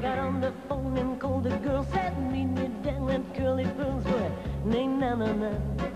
got on the phone and called the girl, said meet me down at Curly Pearl's where, nay, na na na.